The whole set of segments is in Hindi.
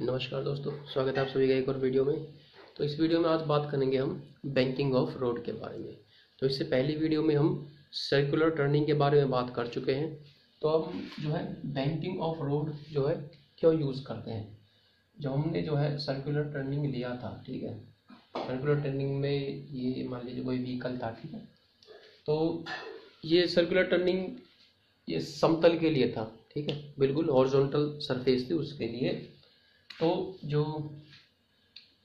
नमस्कार दोस्तों, स्वागत है आप सभी का एक और वीडियो में। तो इस वीडियो में आज बात करेंगे हम बैंकिंग ऑफ़ रोड के बारे में। तो इससे पहली वीडियो में हम सर्कुलर टर्निंग के बारे में बात कर चुके हैं। तो हम जो है बैंकिंग ऑफ़ रोड जो है, क्यों यूज़ करते हैं? जो हमने जो है सर्कुलर टर्निंग लिया था, ठीक है? सर्कुलर टर्निंग में ये मान लीजिए कोई व्हीकल था, ठीक है? तो ये सर्कुलर टर्निंग ये समतल के लिए था, ठीक है? बिल्कुल हॉरिजॉन्टल सरफेस थी, उसके लिए तो जो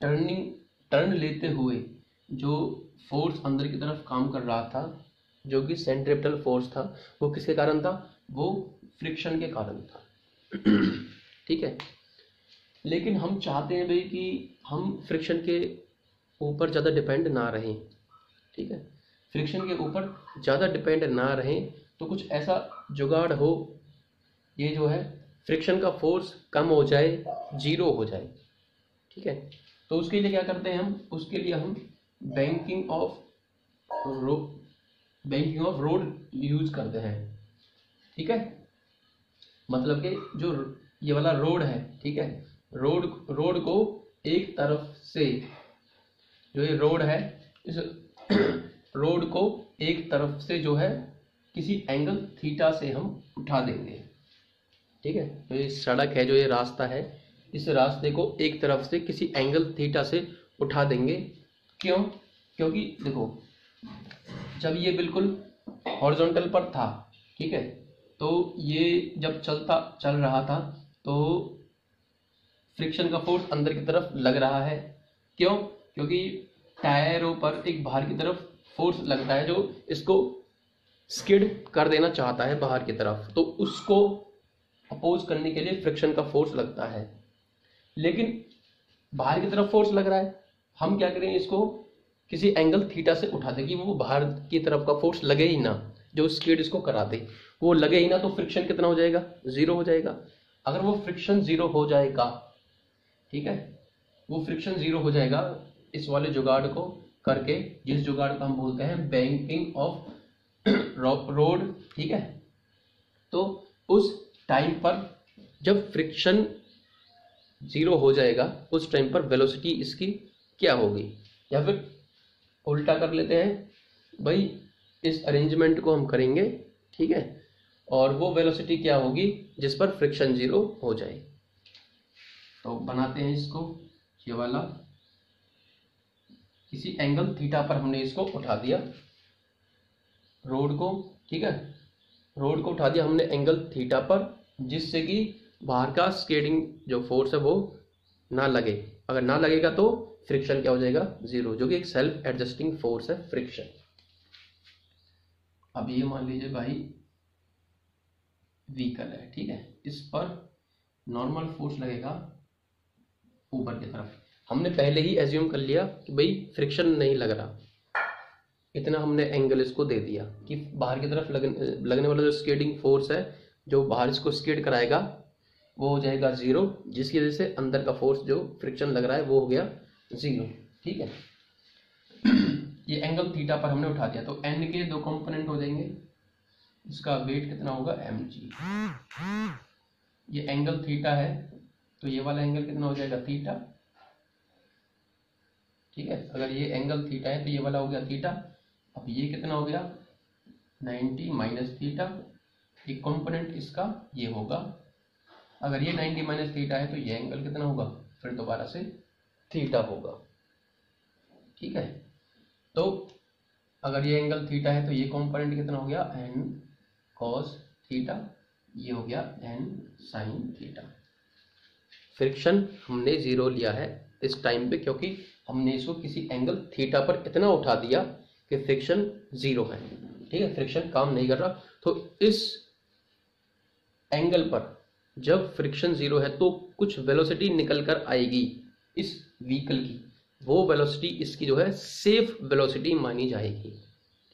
टर्निंग टर्न लेते हुए जो फोर्स अंदर की तरफ़ काम कर रहा था, जो कि सेंट्रिपेटल फोर्स था, वो किसके कारण था? वो फ्रिक्शन के कारण था। ठीक है? लेकिन हम चाहते हैं भाई कि हम फ्रिक्शन के ऊपर ज़्यादा डिपेंड ना रहें। ठीक है? फ्रिक्शन के ऊपर ज़्यादा डिपेंड ना रहें तो कुछ ऐसा जुगाड़ हो, ये जो है फ्रिक्शन का फोर्स कम हो जाए ज़ीरो हो जाए। ठीक है? तो उसके लिए क्या करते हैं हम? उसके लिए हम banking of road banking of road use करते हैं। ठीक है? मतलब कि जो ये वाला रोड है, ठीक है? रोड रोड को एक तरफ़ से जो ये रोड है, इस रोड को एक तरफ़ से जो है, किसी एंगल थीटा से हम उठा देंगे। ठीक है? तो ये सड़क है जो ये रास्ता है, इस रास्ते को एक तरफ़ से किसी एंगल थीटा से उठा देंगे। क्यों? क्योंकि देखो, जब ये बिल्कुल हॉरिजॉन्टल पर था, ठीक है? तो ये जब चलता, चल रहा था तो फ्रिक्शन का फोर्स अंदर की तरफ़ लग रहा है। क्यों? क्योंकि टायरों पर एक बाहर की तरफ़ फोर्स लगता है जो इसको स्किड कर देना चाहता है बाहर की तरफ़। तो उसको अपोज करने के लिए फ्रिक्शन का फोर्स लगता है। लेकिन बाहर की तरफ़ फोर्स लग रहा है। हम क्या करें इसको किसी एंगल थीटा से उठा दे कि वो बाहर की तरफ़ का फोर्स लगे ही ना, जो स्केड इसको करा दे। वो लगे ही ना तो फ्रिक्शन कितना हो जाएगा? ज़ीरो हो जाएगा। अगर वो फ्रिक्शन ज़ीरो हो जाएगा, ठीक है? वो फ्रिक्शन ज़ीरो हो जाएगा इस वाले जुगाड़ को करके, जिस जुगाड़ को हम बोलते हैं बैंकिंग ऑफ़ रोड ठीक है? तो उस टाइम पर जब फ्रिक्शन ज़ीरो हो जाएगा, उस टाइम पर वेलोसिटी इसकी क्या होगी? या फिर उल्टा कर लेते हैं, भाई, इस अरेंजमेंट को हम करेंगे, ठीक है? और वो वेलोसिटी क्या होगी? जिस पर फ्रिक्शन ज़ीरो हो जाए। तो बनाते हैं इसको, ये वाला। किसी एंगल थीटा पर हमने इसको उठा दिया। रोड को, ठीक है? रोड को उठा दिया हमने एंगल थीटा पर, जिससे कि बाहर का स्केटिंग जो फोर्स है वो ना लगे। अगर ना लगेगा तो फ्रिक्शन क्या हो जाएगा? ज़ीरो जो कि एक सेल्फ एडजस्टिंग फोर्स है फ्रिक्शन अब ये मान लीजिए भाई व्हीकल है, ठीक है? इस पर नॉर्मल फोर्स लगेगा ऊपर की तरफ़। हमने पहले ही एज्यूम कर लिया कि भाई फ्रिक्शन नहीं लग रहा। इतना हमने एंगल इसको दे दिया कि बाहर की तरफ़ लगने लगने वाला जो स्केटिंग फोर्स है, जो बाहर इसको स्केट कराएगा, वो हो जाएगा ज़ीरो जिसकी वजह से अंदर का फोर्स जो फ्रिक्शन लग रहा है, वो हो गया ज़ीरो ठीक है? ये एंगल थीटा पर हमने उठा दिया तो एन के दो कंपोनेंट हो जाएँगे। इसका वेट कितना होगा? एम जी ये एंगल थीटा है तो ये वाला एंगल कितना हो जाएगा? थीटा ठीक है? अगर ये एंगल थीटा है तो ये वाला हो गया थीटा अब ये कितना हो गया? 90 माइनस थीटा एक कंपोनेंट इसका ये होगा। अगर ये 90 माइनस थीटा है तो ये एंगल कितना होगा? फिर दोबारा से थीटा होगा। ठीक है? तो अगर ये एंगल थीटा है तो ये कंपोनेंट कितना हो गया? एन कॉस थीटा, ये हो गया एन साइन थीटा। फ्रिक्शन हमने ज़ीरो लिया है इस टाइम पे क्योंकि हमने इसको किसी एंगल थीटा पर इतना उठा दिया कि फ्रिक्शन ज़ीरो है। ठीक है? फ्रिक्शन काम नहीं कर रहा। तो इस एंगल पर जब फ्रिक्शन ज़ीरो है तो कुछ वेलोसिटी निकल कर आएगी इस व्हीकल की। वो वेलोसिटी इसकी जो है सेफ़ वेलोसिटी मानी जाएगी।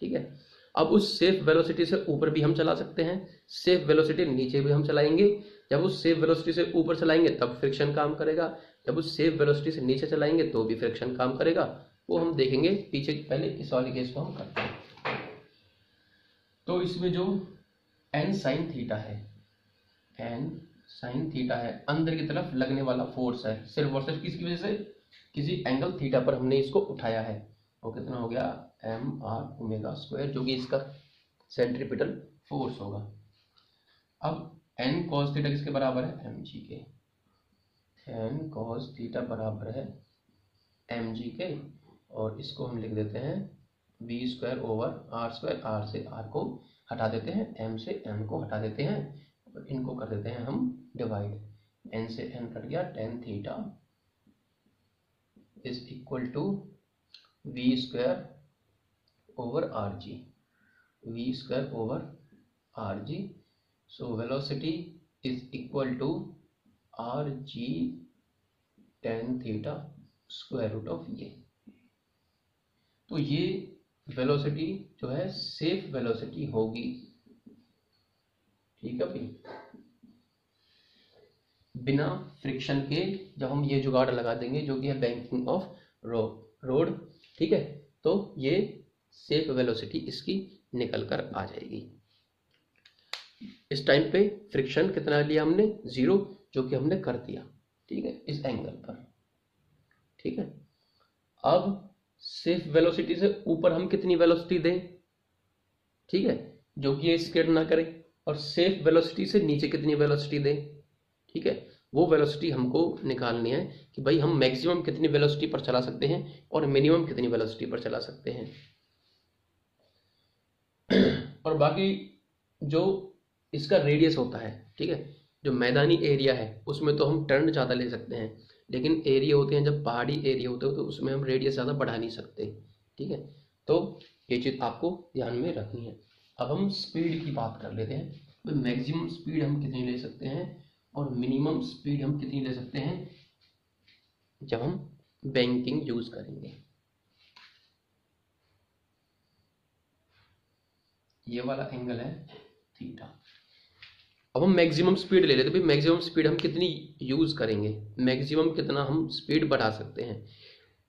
ठीक है? अब उस सेफ़ वेलोसिटी से ऊपर भी हम चला सकते हैं। सेफ़ वेलोसिटी नीचे भी हम चलाएँगे। जब उस सेफ़ वेलोसिटी से ऊपर चलाएँगे तब फ्रिक्शन काम करेगा। जब उस सेफ़ वेलोसिटी से नीचे चलाएँगे तो भी फ्रिक्शन काम करेगा। वो हम देखेंगे पीछे पहले इस वाले केस को हम करते हैं। तो इसमें जो एन साइन थीटा है एन साइन थीटा है, अंदर की तरफ़ लगने वाला फोर्स है। सिर्फ़ और सिर्फ़ किसकी वजह से? किसी एंगल थीटा पर हमने इसको उठाया है। और कितना हो गया? एम आर ओमेगा स्क्वायर जो कि इसका सेंट्रीपिटल फोर्स होगा। अब एन कॉस थीटा किसके बराबर है? एम जी के। एन कॉस थीटा बराबर है एम जी के। और इसको हम लिख देते हैं B square over R square R से आर को हटा देते हैं एम से एम को हटा देते हैं और इनको कर देते हैं हम डिवाइड एन से एन कट गया tan theta is equal to V square over R G V square over R G so velocity is equal to R G tan theta square root of ये तो ये वेलोसिटी जो है सेफ़ वेलोसिटी होगी। ठीक है भाई? बिना फ्रिक्शन के जब हम ये जुगाड़ लगा देंगे, जो कि है बैंकिंग ऑफ़ रो रोड ठीक है? तो ये सेफ़ वेलोसिटी इसकी निकल कर आ जाएगी। इस टाइम पे फ्रिक्शन कितना लिया हमने? ज़ीरो जो कि हमने कर दिया। ठीक है? इस एंगल पर। ठीक है? अब सेफ़ वेलोसिटी से ऊपर हम कितनी वेलोसिटी दें? ठीक है? जो कि ये स्केड ना करे। और सेफ़ वेलोसिटी से नीचे कितनी वेलोसिटी दें? ठीक है? वो वेलोसिटी हमको निकालनी है कि भाई हम मैक्सिमम कितनी वेलोसिटी पर चला सकते हैं और मिनिमम कितनी वेलोसिटी पर चला सकते हैं। और बाकी जो इसका रेडियस होता है, ठीक है? जो मैदानी एरिया है, उसमें तो हम टर्न ज़्यादा ले सकते हैं। लेकिन एरिया होते हैं, जब पहाड़ी एरिया होते हो तो उसमें हम रेडियस ज़्यादा बढ़ा नहीं सकते, ठीक है? तो ये चीज़ आपको ध्यान में रखनी है। अब हम स्पीड की बात कर लेते हैं। तो मैक्सिमम स्पीड हम कितनी ले सकते हैं और मिनिमम स्पीड हम कितनी ले सकते हैं? जब हम बैंकिंग यूज़ करेंगे। ये वाला एंगल है थीटा अब हम मैक्सिमम स्पीड ले लेते भाई मैक्सिमम स्पीड हम कितनी यूज़ करेंगे? मैक्सिमम कितना हम स्पीड बढ़ा सकते हैं?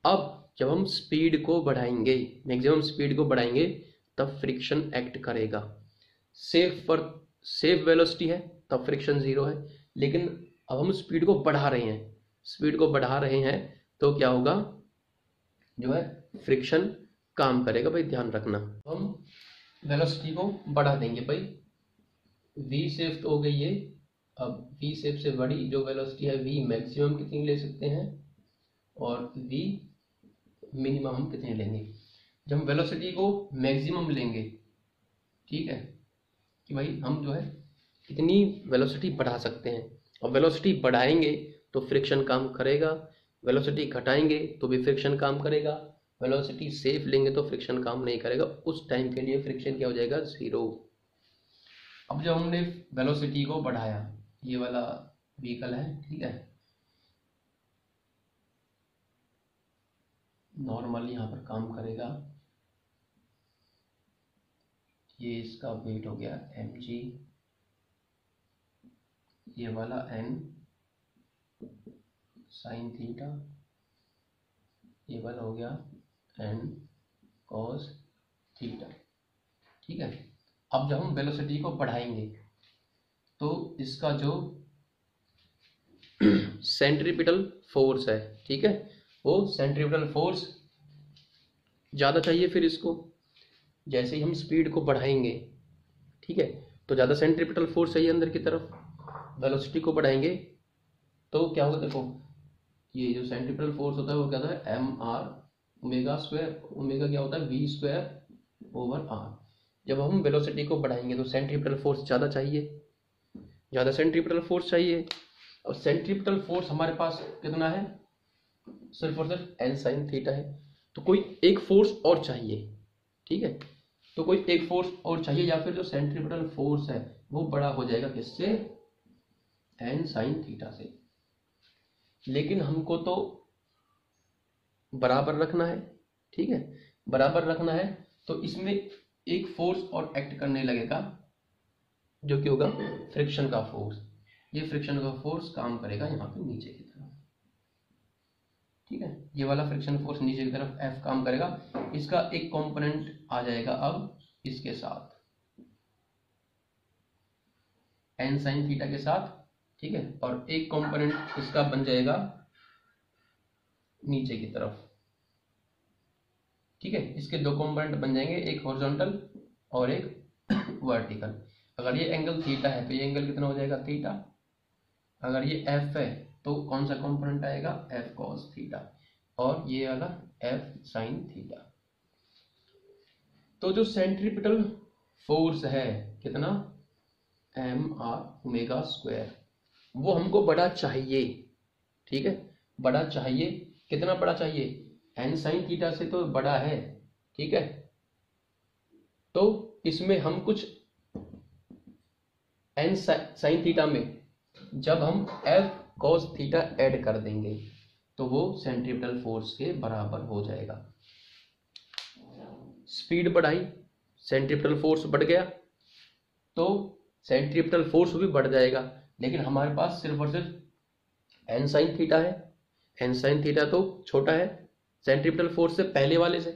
अब जब हम स्पीड को बढ़ाएँगे मैक्सिमम स्पीड को बढ़ाएँगे, तब फ्रिक्शन एक्ट करेगा। सेफ़ पर सेफ़ वेलोसिटी है, तब फ्रिक्शन ज़ीरो है। लेकिन अब हम स्पीड को बढ़ा रहे हैं। स्पीड को बढ़ा रहे हैं तो क्या होगा? जो है फ्रिक्शन काम करेगा, भाई ध्यान रखना। हम वेलोसिटी को बढ़ा देंगे, भाई। वी सेफ़ तो हो गई है। अब वी सेफ़ से बड़ी जो वेलोसिटी है वी मैक्सिमम कितनी ले सकते हैं? और वी मिनिमम हम कितनी लेंगे? जब हम वेलोसिटी को मैक्सिमम लेंगे, ठीक है? कि भाई हम जो है कितनी वेलोसिटी बढ़ा सकते हैं। और वेलोसिटी बढ़ाएँगे तो फ्रिक्शन काम करेगा। वेलोसिटी घटाएँगे तो भी फ्रिक्शन काम करेगा। वेलोसिटी सेफ़ लेंगे तो फ्रिक्शन काम नहीं करेगा। उस टाइम के लिए फ्रिक्शन क्या हो जाएगा? ज़ीरो अब जब हमने वेलोसिटी को बढ़ाया, ये वाला व्हीकल है, ठीक है? नॉर्मल यहाँ पर काम करेगा। ये इसका वेट हो गया एम जी ये वाला एन साइन थीटा ये वाला हो गया एन कॉस थीटा ठीक है? अब जब हम वेलोसिटी को बढ़ाएँगे तो इसका जो सेंट्रीपिटल फोर्स है, ठीक है? वो सेंट्रीपिटल फोर्स ज़्यादा चाहिए फिर इसको? जैसे ही हम स्पीड को बढ़ाएँगे, ठीक है? तो ज़्यादा सेंट्रीपिटल फोर्स चाहिए अंदर की तरफ़। वेलोसिटी को बढ़ाएँगे तो क्या होगा देखो, ये जो सेंट्रीपिटल फोर्स होता है वो क्या होता है? M R omega square omega क्या होता है? वी स्क्वायर ओवर आर जब हम वेलोसिटी को बढ़ाएँगे तो सेंट्रीपिटल फोर्स ज़्यादा चाहिए। ज़्यादा सेंट्रीपिटल फोर्स चाहिए। और सेंट्रीपिटल फोर्स हमारे पास कितना है? सिर्फ़ और सिर्फ़ एन साइन थीटा है। तो कोई एक फोर्स और चाहिए, ठीक है? तो कोई एक फोर्स और चाहिए या फिर जो सेंट्रीपिटल फोर्स है, वो बड़ा हो जाएगा किससे? एन साइन थीटा से। लेकिन हमको तो बराबर रखना है, ठीक है? बराबर रखना है तो इसमें एक फोर्स और एक्ट करने लगेगा, जो कि होगा फ्रिक्शन का फोर्स ये फ्रिक्शन का फोर्स काम करेगा यहाँ पे नीचे की तरफ़। ठीक है? ये वाला फ्रिक्शन फोर्स नीचे की तरफ़ एफ़ काम करेगा। इसका एक कंपोनेंट आ जाएगा अब इसके साथ। एन साइन थीटा के साथ, ठीक है? और एक कंपोनेंट इसका बन जाएगा नीचे की तरफ़। ठीक है? इसके दो कंपोनेंट बन जाएँगे, एक हॉरिजॉन्टल और एक वर्टिकल अगर ये एंगल थीटा है तो ये एंगल कितना हो जाएगा? थीटा अगर ये एफ़ है तो कौन सा कंपोनेंट आएगा? एफ़ कॉस थीटा और ये वाला एफ़ साइन थीटा तो जो सेंट्रीपिटल फोर्स है, कितना? एम आर ओमेगा स्क्वायर वो हमको बड़ा चाहिए, ठीक है? बड़ा चाहिए, कितना बड़ा चाहिए? एन साइन थीटा से तो बड़ा है, ठीक है? तो इसमें हम कुछ एन साइन थीटा में, जब हम एफ़ कॉस थीटा ऐड कर देंगे तो वो सेंट्रीपिटल फोर्स के बराबर हो जाएगा। स्पीड बढ़ाई, सेंट्रीपिटल फोर्स बढ़ गया तो सेंट्रीपिटल फोर्स भी बढ़ जाएगा, लेकिन हमारे पास सिर्फ़ और सिर्फ़ एन साइन थीटा है। एन साइन थीटा तो छोटा है सेंट्रीपिटल फोर्स से पहले वाले से।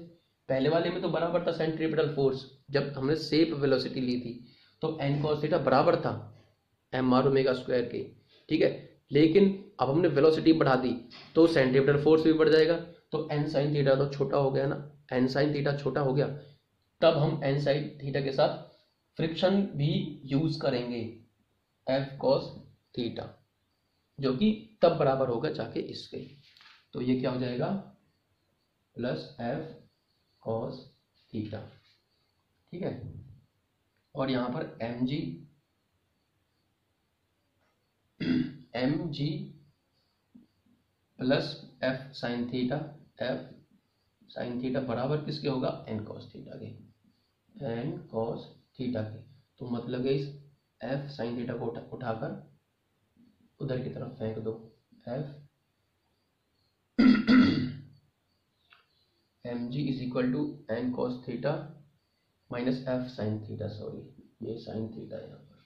पहले वाले में तो बराबर था सेंट्रीपिटल फोर्स जब हमने सेप वेलोसिटी ली थी तो एन कॉस थीटा बराबर था एम आर ओमेगा स्क्वायर के। ठीक है? लेकिन अब हमने वेलोसिटी बढ़ा दी तो सेंट्रीपिटल फोर्स भी बढ़ जाएगा। तो एन साइन थीटा तो छोटा हो गया ना। एन साइन थीटा छोटा हो गया। तब हम एन साइन थीटा के साथ फ्रिक्शन भी यूज़ करेंगे एफ़ कॉस थीटा जो कि तब बराबर होगा जाके इसके। तो ये क्या हो जाएगा? Plus F cos theta. ठीक है? और यहाँ पर M G M G plus F sine theta F sine theta बराबर किसके होगा? एन कॉस थीटा के। एन कॉस थीटा के। तो मतलब इस एफ़ साइन थीटा को उठा, उठाकर उधर की तरफ़ फेंक दो। F M G is equal to N cos theta minus F sine theta sorry ये साइन थीटा यहाँ पर।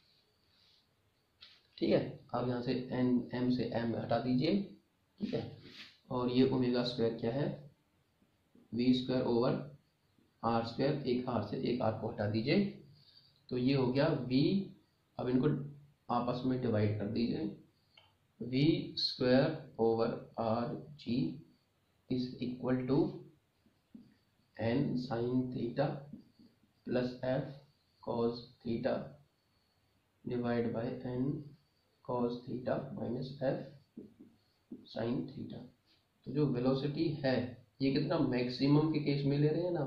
ठीक है? आप यहाँ से एन एम से एम हटा दीजिए। ठीक है? और ये ओमेगा स्क्वायर क्या है? V square over R square एक आर से एक आर को हटा दीजिए। तो ये हो गया वी अब इनको आपस में डिवाइड कर दीजिए। V square over R G is equal to N sine theta plus F cos theta divide by N cos theta minus F sine theta तो जो वेलोसिटी है, ये कितना मैक्सिमम के केस में ले रहे हैं ना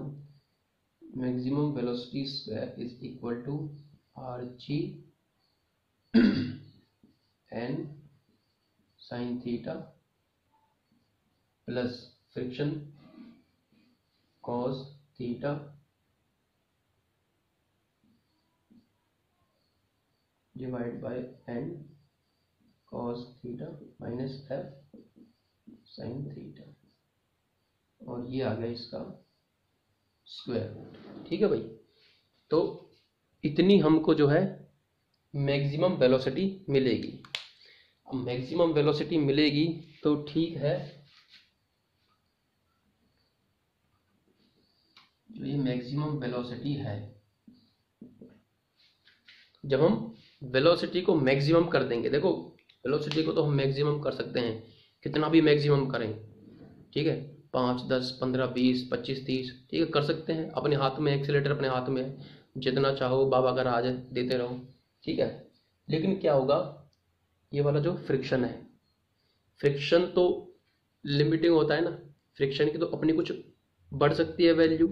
maximum velocity square is equal to R G N sine theta plus friction cos theta divide by N cos theta minus F sine theta और ये आ गया इसका स्क्वायर रूट ठीक है भाई? तो इतनी हमको जो है मैक्सिमम वेलोसिटी मिलेगी। मैक्सिमम वेलोसिटी मिलेगी तो ठीक है। जो ये मैक्सिमम वेलोसिटी है। जब हम वेलोसिटी को मैक्सिमम कर देंगे, देखो वेलोसिटी को तो हम मैक्सिमम कर सकते हैं। कितना भी मैक्सिमम करें, ठीक है? पाँच, दस, पंद्रह, बीस, पच्चीस, तीस, ठीक है? कर सकते हैं। अपने हाथ में एक्सीटर अपने हाथ में। जितना चाहो, बाबा का राज देते रहो, ठीक है? लेकिन क्या होगा? ये वाला जो फ्रिक्शन है फ्रिक्शन तो लिमिटिंग होता है ना? फ्रिक्शन की तो अपनी कुछ बढ़ सकती है वैल्यू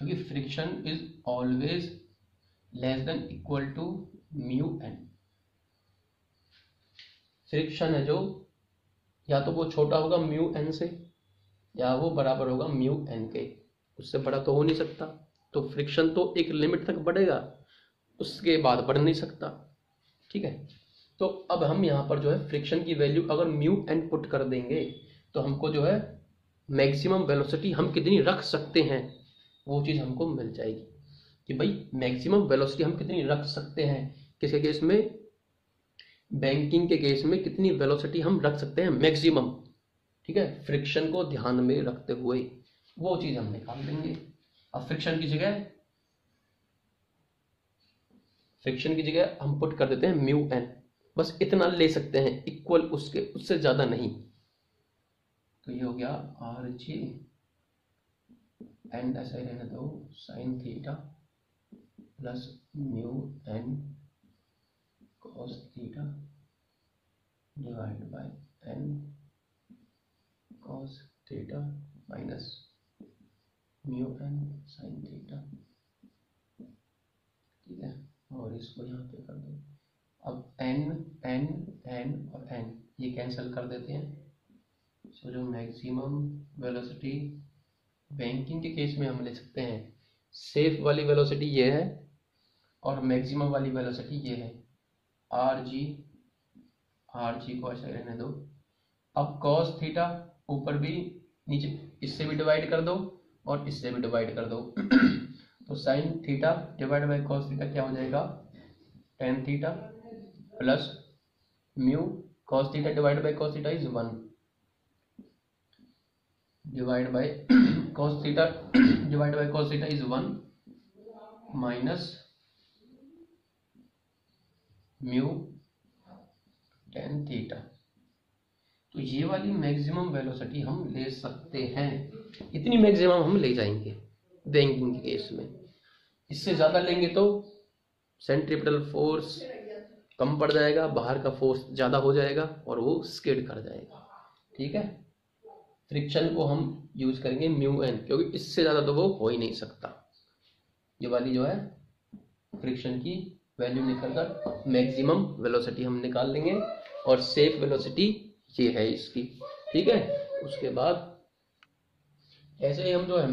क्योंकि friction is always less than equal to mu N friction है जो, या तो वो छोटा होगा म्यू एन से, या वो बराबर होगा म्यू एन के। उससे बड़ा तो हो नहीं सकता। तो फ्रिक्शन तो एक लिमिट तक बढ़ेगा, उसके बाद बढ़ नहीं सकता। ठीक है? तो अब हम यहाँ पर जो है फ्रिक्शन की वैल्यू अगर म्यू एन पुट कर देंगे तो हमको जो है मैक्सिमम वेलोसिटी हम कितनी रख सकते हैं? वो चीज़ हमको मिल जाएगी कि भाई मैक्सिमम वेलोसिटी हम कितनी रख सकते हैं? किसके केस में? बैंकिंग के केस में कितनी वेलोसिटी हम रख सकते हैं मैक्सिमम ठीक है? फ्रिक्शन को ध्यान में रखते हुए वो चीज़ हम निकाल देंगे। अब फ्रिक्शन की जगह फ्रिक्शन की जगह हम पुट कर देते हैं म्यू एन बस इतना ले सकते हैं इक्वल उसके, उससे ज़्यादा नहीं। तो ये हो गया आर जी एन ऐसा ही रहने दो sine theta plus mu N cos theta divide by N cos theta minus mu N sine theta ठीक है? और इसको यहाँ पे कर दो। अब एन एन एन और एन ये कैंसिल कर देते हैं। सो जो मैक्सिमम वेलोसिटी बैंकिंग के केस में हम ले सकते हैं। सेफ़ वाली वेलोसिटी ये है और मैक्सिमम वाली वेलोसिटी ये है। आर जी आर जी को ऐसा रहने दो। अब कॉस थीटा ऊपर भी नीचे, इससे भी डिवाइड कर दो और इससे भी डिवाइड कर दो। तो sine theta divide by cos theta क्या हो जाएगा? Tan theta plus mu cos theta divide by cos theta is one divide by cos theta divide by cos theta is one minus mu tan theta तो ये वाली मैक्सिमम वेलोसिटी हम ले सकते हैं। इतनी मैक्सिमम हम ले जाएँगे बैंकिंग के केस में। इससे ज़्यादा लेंगे तो सेंट्रिपिटल फोर्स कम पड़ जाएगा, बाहर का फोर्स ज़्यादा हो जाएगा और वो स्केड कर जाएगा। ठीक है? फ्रिक्शन को हम यूज़ करेंगे म्यू एन क्योंकि इससे ज़्यादा तो वो हो ही नहीं सकता। ये वाली जो है फ्रिक्शन की वैल्यू निकलकर मैक्सिमम वेलोसिटी हम निकाल लेंगे और सेफ़ वेलोसिटी ये है इसकी। ठीक है? उसके बाद ऐसे ही हम जो है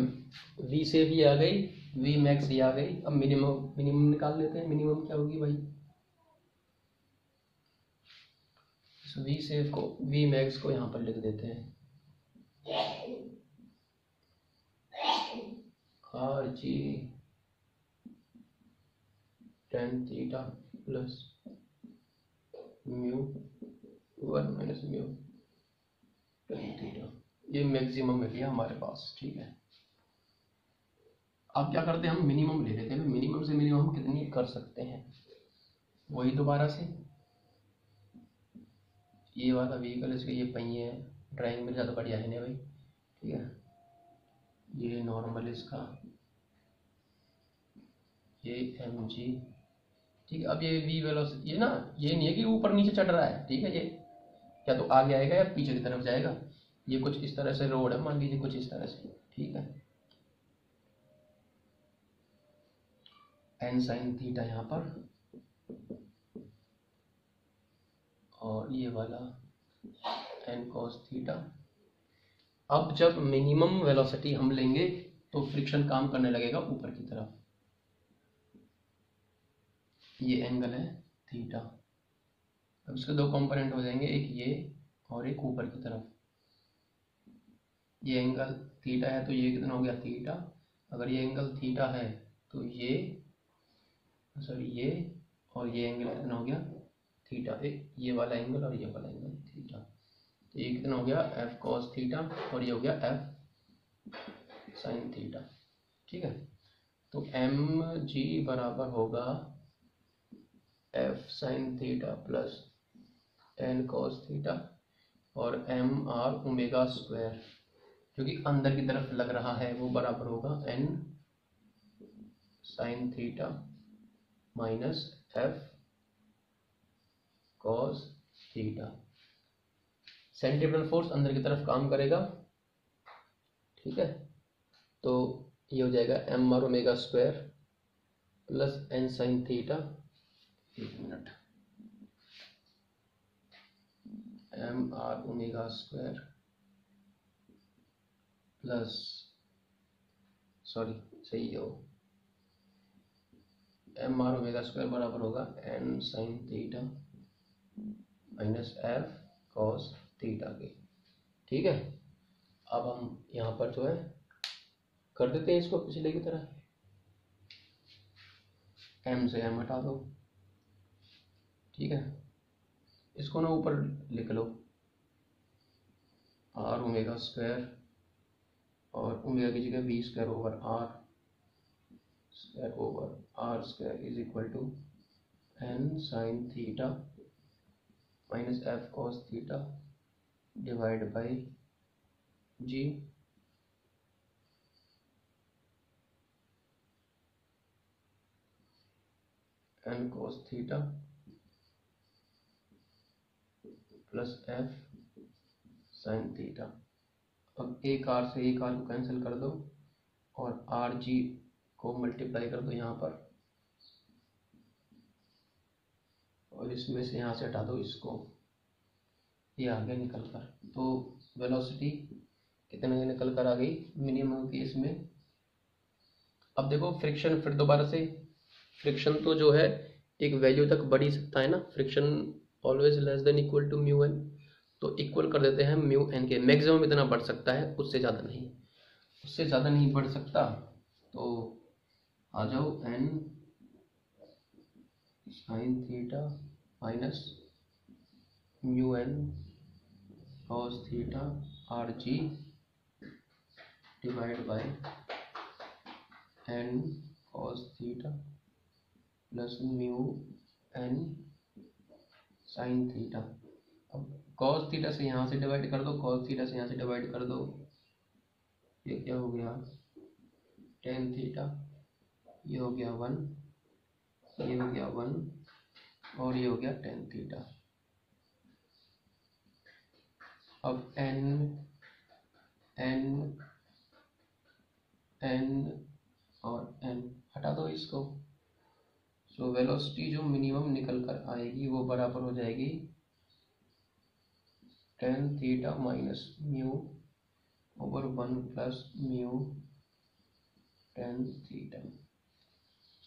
वी सेफ़ ही आ गई वी मैक्स ही आ गई। अब मिनिमम मिनिमम निकाल लेते हैं। मिनिमम क्या होगी भाई? वी सेफ़ को वी मैक्स को यहाँ पर लिख देते हैं। R G tan theta plus mu one minus mu tan theta ये मैक्सिमम है भैया हमारे पास, ठीक है। अब क्या करते हैं, हम मिनिमम ले लेते हैं। मिनिमम से मिनिमम हम कितनी कर सकते हैं? वही दोबारा से। ये वाला व्हीकल इसके ये पहिए हैं। ड्राइंग में ज़्यादा बढ़िया है नहीं भाई, ठीक है? ये नॉर्मल इसका। ये एम जी ठीक है? अब ये वी वेलोसिटी ये ना, ये नहीं है कि ऊपर नीचे चढ़ रहा है, ठीक है ये? या तो आगे आएगा या पीछे की तरफ़ जाएगा। ये कुछ इस तरह से रोड है, मान लीजिए कुछ इस तरह से, ठीक है? एन साइन थीटा यहाँ पर। और ये वाला एन कॉस थीटा अब जब मिनिमम वेलोसिटी हम लेंगे तो फ्रिक्शन काम करने लगेगा ऊपर की तरफ़। ये एंगल है थीटा अब इसके दो कंपोनेंट हो जाएँगे, एक ये और एक ऊपर की तरफ़। ये एंगल थीटा है तो ये कितना हो गया थीटा अगर ये एंगल थीटा है तो ये सॉरी ये और ये एंगल कितना हो गया थीटा एक ये वाला एंगल और ये वाला एंगल थीटा ये कितना हो गया एफ़ कॉस थीटा और ये हो गया एफ़ साइन थीटा ठीक है? तो एम जी बराबर होगा F sine theta plus N cos theta और एम आर ओमेगा स्क्वायर जो कि अंदर की तरफ़ लग रहा है वो बराबर होगा N sine theta minus F cos theta centripetal force अंदर की तरफ़ काम करेगा। ठीक है? तो ये हो जाएगा M R omega square plus N sine theta एक minute. M R omega square plus sorry सही हो एम आर ओमेगा स्क्वायर बराबर होगा N sine theta minus F cos theta के। ठीक है? अब हम यहाँ पर जो है, कर देते हैं इसको पिछले की तरह। एम से एम हटा दो। ठीक है? इसको ना ऊपर लिख लो। आर ओमेगा स्क्वायर और ओमेगा की जगह V square over R square over R square is equal to N sine theta minus F cos theta divide by G N cos theta plus F sine theta अब एक आर से एक आर को कैंसिल कर दो और आर जी को मल्टीप्लाई कर दो यहाँ पर। और इसमें से यहाँ से हटा दो इसको। ये आ गया निकल कर तो वेलोसिटी कितने निकल कर आ गई? मिनिमम केस इसमें। अब देखो फ्रिक्शन फिर दोबारा से। फ्रिक्शन तो जो है, एक वैल्यू तक बढ़ ही सकता है ना। Friction always less than equal to mu N तो इक्वल कर देते हैं म्यू एन के। मैक्सिमम इतना बढ़ सकता है, उससे ज़्यादा नहीं। उससे ज़्यादा नहीं बढ़ सकता। तो आ जाओ N sine theta minus mu N theta R G divide by N cos theta plus mu N sine theta अब कॉस थीटा से यहाँ से डिवाइड कर दो कॉस थीटा से यहाँ से डिवाइड कर दो। ये क्या हो गया? टेन थीटा ये हो गया वन ये हो गया वन और ये हो गया टेन थीटा अब एन एन एन और एन हटा दो इसको। सो so, वेलोसिटी जो मिनिमम निकल कर आएगी वो बराबर हो जाएगी tan theta minus mu over one plus mu tan theta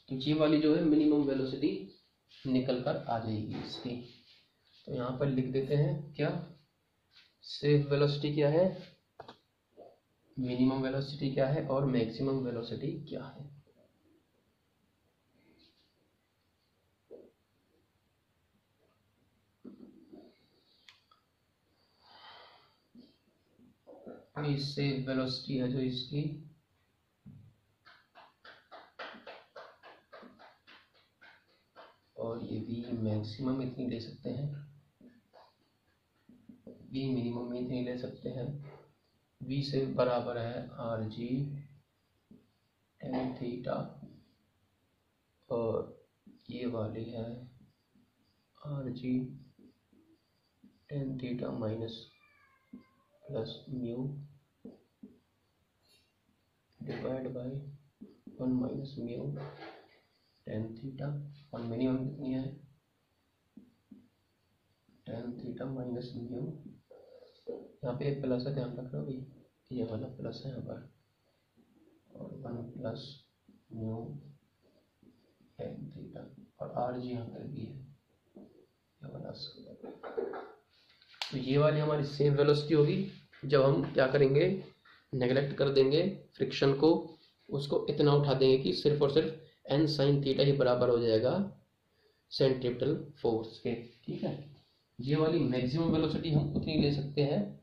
तो ये वाली जो है मिनिमम वेलोसिटी निकल कर आ जाएगी इसकी। तो यहाँ पर लिख देते हैं क्या? सेफ़ वेलोसिटी क्या है? मिनिमम वेलोसिटी क्या है और मैक्सिमम वेलोसिटी क्या है? इससे वेलोसिटी है जो इसकी और ये भी मैक्सिमम इतनी ले सकते हैं। वी मिनिमम नहीं ले सकते हैं। वी से बराबर है आर जी टेन थीटा और ये वाली है R G tan theta minus plus mu divide by one minus mu tan theta और मिनिमम कितनी है? टेन थीटा माइनस म्यू यहाँ पे एक प्लस है ध्यान रखना भाई ये वाला प्लस है यहाँ पर। और one plus mu tan theta और आर जी यहाँ पर भी है। ये वाला तो ये वाली हमारी सेम वेलोसिटी होगी। जब हम क्या करेंगे? नेगलेक्ट कर देंगे फ्रिक्शन को। उसको इतना उठा देंगे कि सिर्फ़ और सिर्फ़ एन साइन थीटा ही बराबर हो जाएगा सेंट्रिपिटल फोर्स के। ठीक है? ये वाली मैक्सिमम वेलोसिटी हम उतनी ले सकते हैं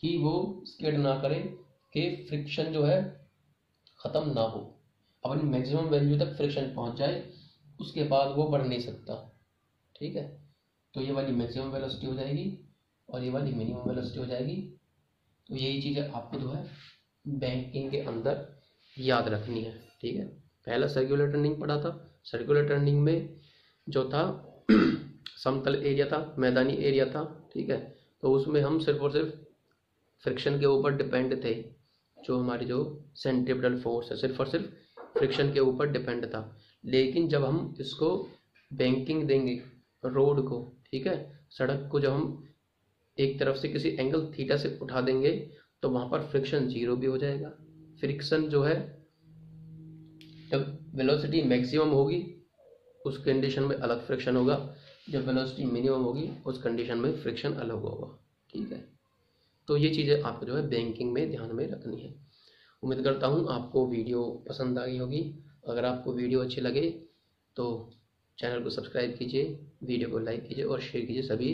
कि वो स्केड ना करे, कि फ्रिक्शन जो है ख़त्म ना हो। अपनी मैक्सिमम वैल्यू तक फ्रिक्शन पहुँच जाए, उसके बाद वो बढ़ नहीं सकता। ठीक है? तो ये वाली मैक्सिमम वेलोसिटी हो जाएगी और ये वाली मिनिमम वेलोसिटी हो जाएगी। तो यही चीज़ें आपको जो है बैंकिंग के अंदर याद रखनी है। ठीक है? पहला सर्कुलर टर्निंग पढ़ा था। सर्कुलर टर्निंग में जो था समतल एरिया था, मैदानी एरिया था, ठीक है? तो उसमें हम सिर्फ़ और सिर्फ़ फ्रिक्शन के ऊपर डिपेंड थे, जो हमारी जो सेंट्रिपिटल फोर्स है, सिर्फ़ और सिर्फ़ फ्रिक्शन के ऊपर डिपेंड था। लेकिन जब हम इसको बैंकिंग देंगे रोड को, ठीक है? सड़क को जब हम एक तरफ़ से किसी एंगल थीटा से उठा देंगे तो वहाँ पर फ्रिक्शन ज़ीरो भी हो जाएगा। फ्रिक्शन जो है, जब वेलोसिटी मैक्सिमम होगी उस कंडीशन में अलग फ्रिक्शन होगा। जब वेलोसिटी मिनिमम होगी, उस कंडीशन में फ्रिक्शन अलग होगा। ठीक है? तो ये चीज़ें आपको जो है बैंकिंग में ध्यान में रखनी है। उम्मीद करता हूँ आपको वीडियो पसंद आई होगी। अगर आपको वीडियो अच्छी लगे तो चैनल को सब्सक्राइब कीजिए वीडियो को लाइक कीजिए और शेयर कीजिए सभी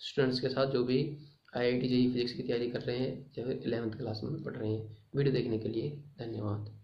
स्टूडेंट्स के साथ जो भी आई आई टी फिजिक्स की तैयारी कर रहे हैं या फिर इलेवंथ क्लास में पढ़ रहे हैं। वीडियो देखने के लिए धन्यवाद।